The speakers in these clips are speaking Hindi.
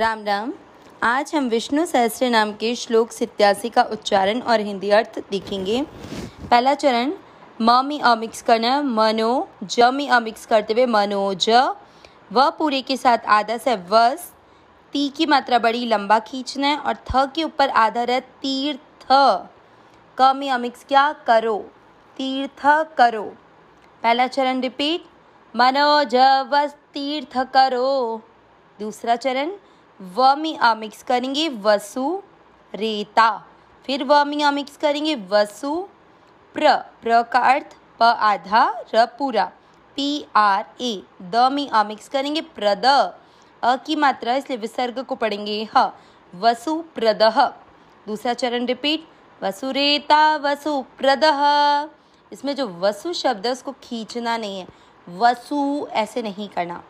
राम राम। आज हम विष्णु सहस्त्र नाम के श्लोक सित्यासी का उच्चारण और हिंदी अर्थ देखेंगे। पहला चरण म में अमिक्स करना मनो ज में अमिक्स करते हुए मनो ज व पूरे के साथ आधा से वस, ती की मात्रा बड़ी, लंबा खींचना है और थ के ऊपर आधा है तीर्थ। क में अमिक्स क्या करो? तीर्थ करो। पहला चरण, रिपीट। मनो ज वस, तीर्थ करो। दूसरा चरण व में आ मिक्स करेंगे वसु रेता। फिर व में आ मिक्स करेंगे वसु प्र। प्र का अर्थ प आधा, र पूरा। P R A. द में आ मिक्स करेंगे प्रद। अ की मात्रा इसलिए विसर्ग को पढ़ेंगे ह। वसु प्रद। दूसरा चरण रिपीट वसुरेता वसु प्रद। इसमें जो वसु शब्द है, उसको खींचना नहीं है। वसु ऐसे नहीं करना।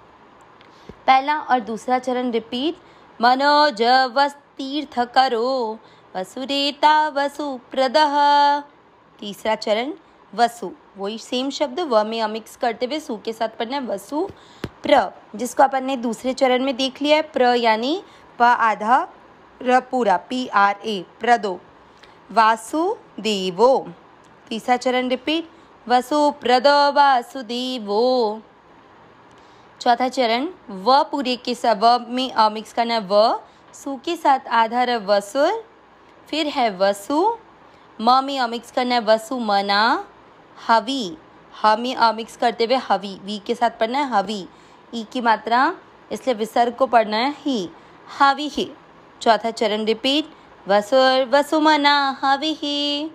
पहला और दूसरा चरण रिपीट मनोज वस तीर्थ करो वसुरेता वसु प्रद तीसरा चरण, वसु। वही सेम शब्द, व में अमिक्स करते हुए सु के साथ पढ़ना है, वसु प्र, जिसको अपन ने दूसरे चरण में देख लिया है, प्र यानी प आधा, र पूरा, पी आर ए, प्रदो। वासुदेवो तीसरा चरण रिपीट वसु प्रदो वासुदेवो चौथा चरण, व पूरे के व में, अ, मिक्स करना है व, सु के साथ आधार है वसुर फिर है वसु म, में, अ, मिक्स करना है वसु मना हवि, ह, में करते हुए हवि, वी के साथ पढ़ना है हवि ई की मात्रा, इसलिए विसर्ग को पढ़ना है ही, हवि ही, चौथा चरण रिपीट वसुर वसुमना हवि ही,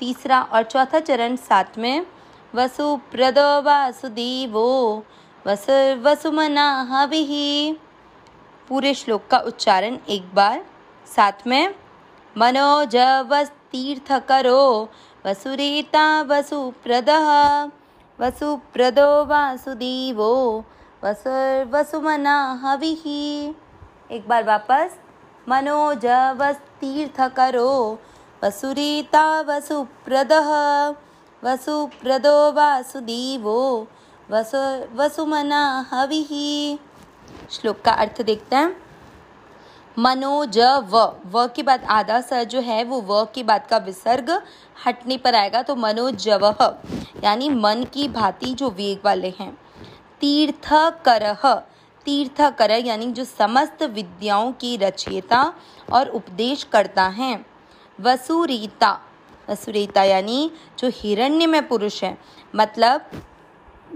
तीसरा और चौथा चरण साथ में वसु प्रदो वासुदेवो वस वसुमना हवि पूरे श्लोक का उच्चारण एक बार, साथ में मनोज वस तीर्थ करो वसुरेता वसु प्रद वसु प्रदो वासुदेवो वस वसुमना हवि एक बार वापस मनोज वस तीर्थ करो वसुरेता वसुप्रद, वसुप्रदो वसु वासुदेवो वस, वसुमना हवि। श्लोक का अर्थ देखते हैं। मनोज व। व के बाद आधा स जो है, वो व के बाद का विसर्ग हटने पर आएगा तो मनोजव यानी मन की भांति जो वेग वाले हैं। तीर्थ कर तीर्थ कर यानी जो समस्त विद्याओं की रचयिता और उपदेश करता है। वसुरीता। वसुरीता यानी जो हिरण्य में पुरुष है। मतलब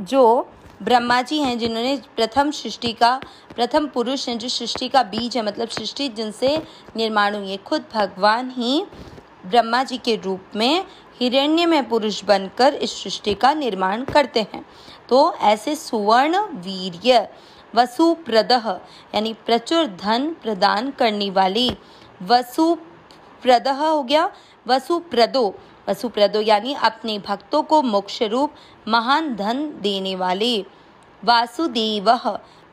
जो ब्रह्मा जी हैं, जिन्होंने प्रथम सृष्टि का, प्रथम पुरुष हैं, जो सृष्टि का बीज है मतलब सृष्टि जिनसे निर्माण हुई है। खुद भगवान ही ब्रह्मा जी के रूप में हिरण्य में पुरुष बनकर इस सृष्टि का निर्माण करते हैं। तो ऐसे सुवर्ण वीर्य वसु प्रद यानी प्रचुर धन प्रदान करने वाली वसु प्रद हो गया वसु प्रदो वसुप्रदो, यानी अपने भक्तों को मोक्ष रूप महान धन देने वाले। वासुदेव,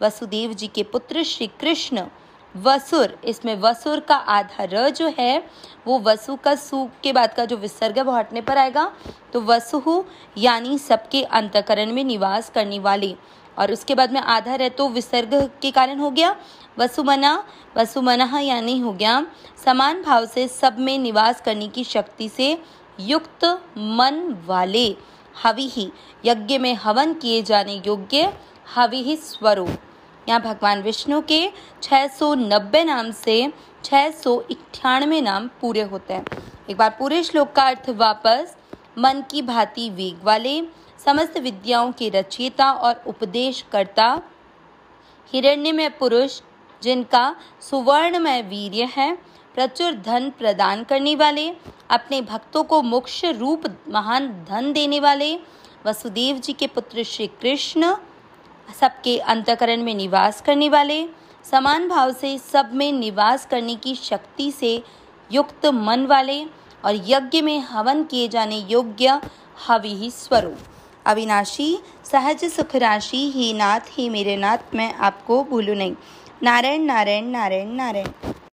वसुदेव जी के पुत्र श्री कृष्ण वसुर, इसमें वसुर का आधा र जो है, वो वसु का सु के बाद का जो विसर्ग है, वो हटने पर आएगा। तो वसुहु, यानी सबके अंतकरण में निवास करने वाले। और उसके बाद में आधा रह तो विसर्ग के कारण हो गया। वसुमना वसुमना यानी हो गया, समान भाव से सब में निवास करने की शक्ति से युक्त मन वाले हवि ही, यज्ञ में हवन किए जाने योग्य हवि ही स्वरूप। यहाँ भगवान विष्णु के 690 नाम से छः सौ नाम पूरे होते हैं। एक बार पूरे श्लोक का अर्थ वापस, मन की भांति वेग वाले, समस्त विद्याओं के रचयिता और उपदेशकर्ता हिरण्य में पुरुष जिनका सुवर्णमय वीर्य है प्रचुर धन प्रदान करने वाले, अपने भक्तों को मोक्ष रूप महान धन देने वाले, वसुदेव जी के पुत्र श्री कृष्ण सबके अंतकरण में निवास करने वाले, समान भाव से सब में निवास करने की शक्ति से युक्त मन वाले और यज्ञ में हवन किए जाने योग्य हवि ही स्वरूप। अविनाशी, सहज सुख राशि, ही नाथ, ही मेरे नाथ, मैं आपको भूलू नहीं। नारायण नारायण नारायण नारायण।